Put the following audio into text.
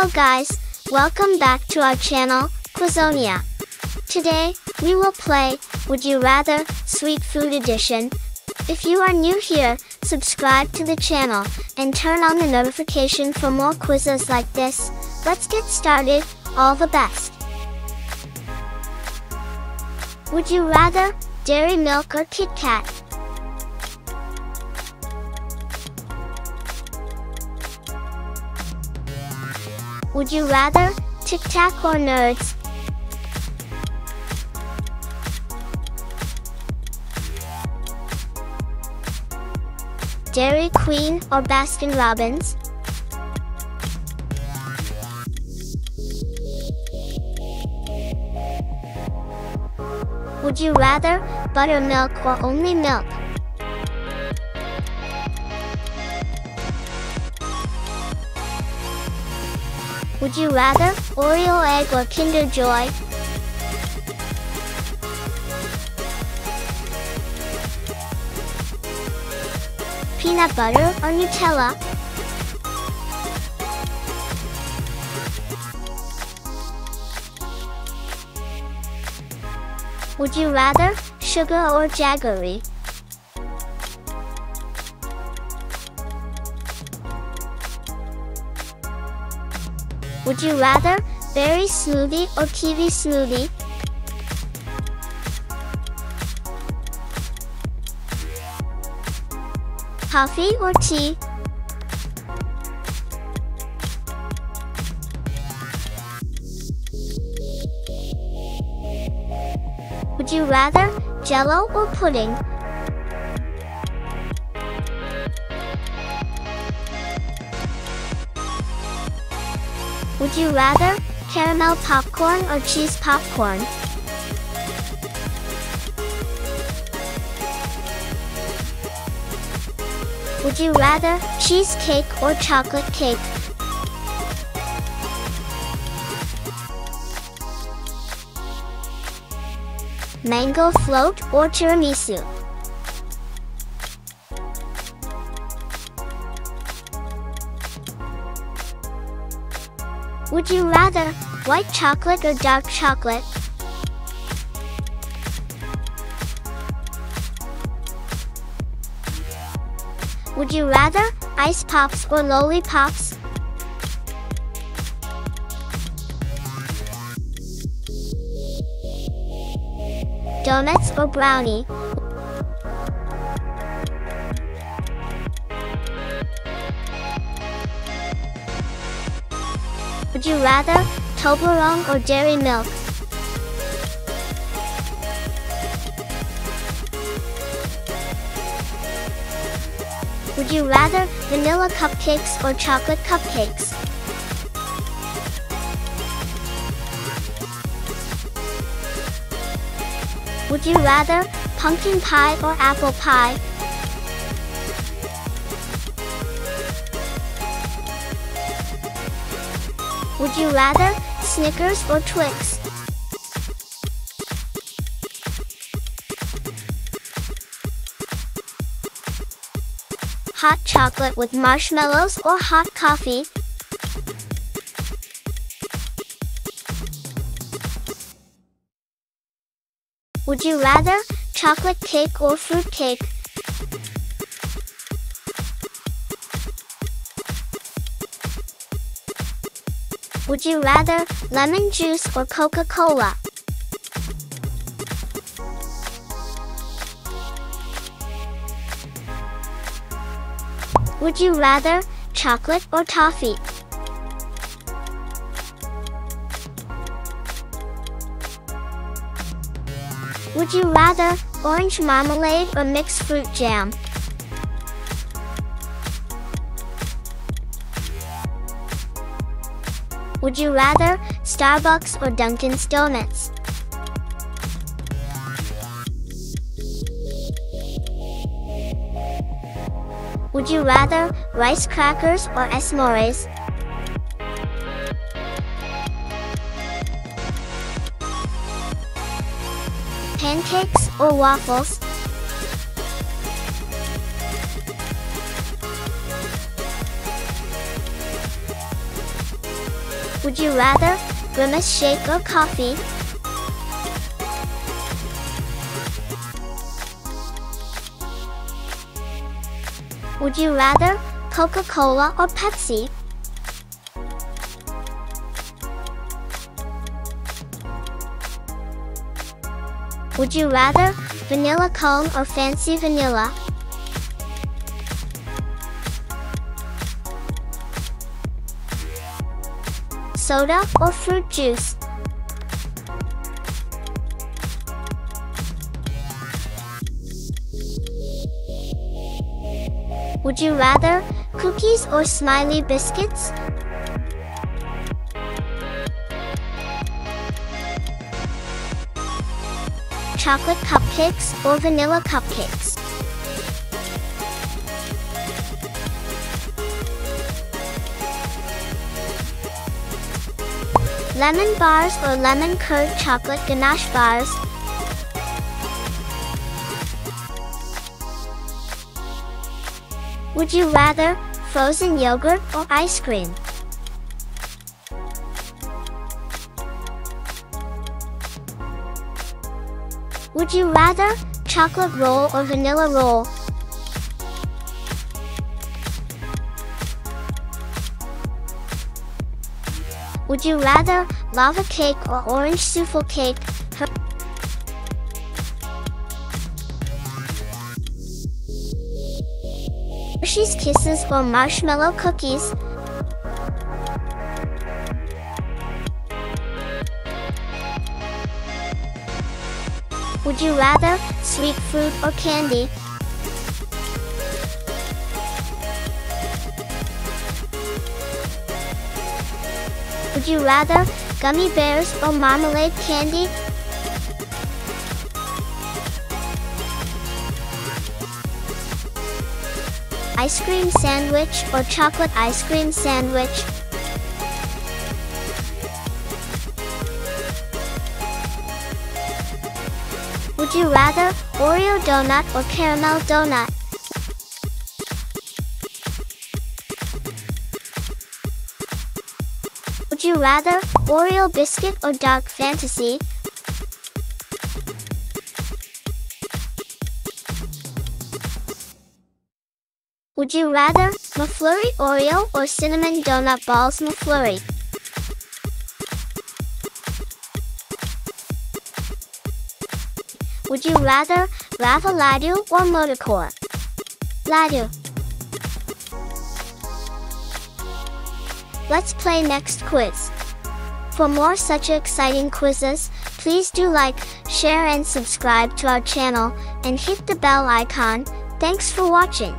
Hello guys, welcome back to our channel, Quizonia. Today, we will play Would You Rather Sweet Food Edition. If you are new here, subscribe to the channel and turn on the notification for more quizzes like this. Let's get started, all the best. Would you rather Dairy Milk or Kit Kat? Would you rather Tic Tac or Nerds? Dairy Queen or Baskin Robbins? Would you rather buttermilk or only milk? Would you rather Oreo egg or Kinder Joy? Peanut butter or Nutella? Would you rather sugar or jaggery? Would you rather berry smoothie or kiwi smoothie? Coffee or tea? Would you rather jello or pudding? Would you rather caramel popcorn or cheese popcorn? Would you rather cheesecake or chocolate cake? Mango float or tiramisu? Would you rather white chocolate or dark chocolate? Would you rather ice pops or lollipops? Donuts or brownie? You rather Toblerone or Dairy Milk? Would you rather vanilla cupcakes or chocolate cupcakes? Would you rather pumpkin pie or apple pie? Would you rather Snickers or Twix? Hot chocolate with marshmallows or hot coffee? Would you rather chocolate cake or fruit cake? Would you rather lemon juice or Coca-Cola? Would you rather chocolate or toffee? Would you rather orange marmalade or mixed fruit jam? Would you rather Starbucks or Dunkin's Donuts? Would you rather rice crackers or s'mores? Pancakes or waffles? Would you rather Grimace shake or coffee? Would you rather Coca-Cola or Pepsi? Would you rather vanilla cone or fancy vanilla? Soda or fruit juice? Would you rather cookies or smiley biscuits? chocolate cupcakes or vanilla cupcakes. Lemon bars or lemon curd chocolate ganache bars. Would you rather frozen yogurt or ice cream? Would you rather chocolate roll or vanilla roll? Would you rather lava cake or orange souffle cake? Hershey's Kisses or marshmallow cookies? Would you rather sweet fruit or candy? Would you rather gummy bears or marmalade candy? Ice cream sandwich or chocolate ice cream sandwich? Would you rather Oreo donut or caramel donut? Would you rather Oreo biscuit or dark fantasy? Would you rather McFlurry Oreo or cinnamon donut balls McFlurry? Would you rather Lava Ladu or Motichoor? Ladu. Let's play next quiz. For more such exciting quizzes, please do like, share and subscribe to our channel, and hit the bell icon. Thanks for watching.